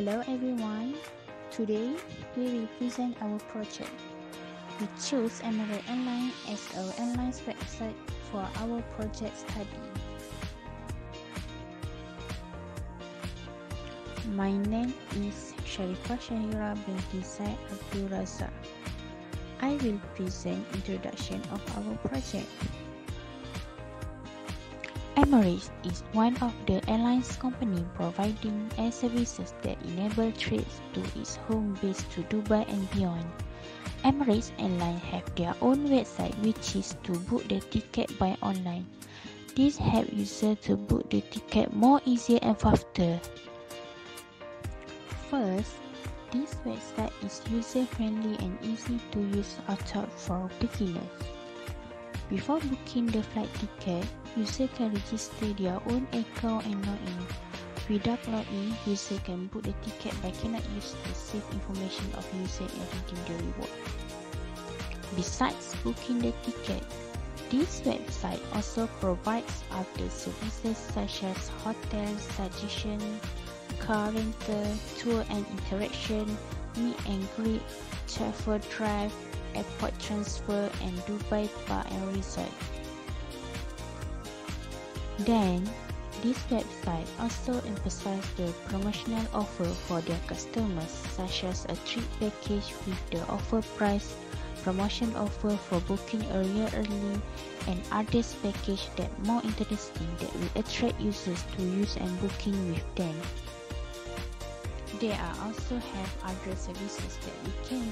Hello everyone. Today we will present our project. We chose Emirates Airline as our airline's website for our project study. My name is Sharifah Shahira binti Syed Abdul Razak. I will present introduction of our project. Emirates is one of the airlines company providing air services that enable trips to its home base to Dubai and beyond. Emirates Airlines have their own website which is to book the ticket by online. This help users to book the ticket more easier and faster. First, this website is user-friendly and easy to use auto for beginners. Before booking the flight ticket, user can register their own account and log in. Without login, user can book the ticket but cannot use the saved information of user and redeem the reward. Besides booking the ticket, this website also provides other services such as hotel suggestion, car rental, tour and interaction, meet and greet, travel drive, airport transfer and Dubai Spa and Resort. Then, this website also emphasizes the promotional offer for their customers such as a trip package with the offer price, promotion offer for booking area early, and others package that more interesting that will attract users to use and booking with them. There are also have other services that we can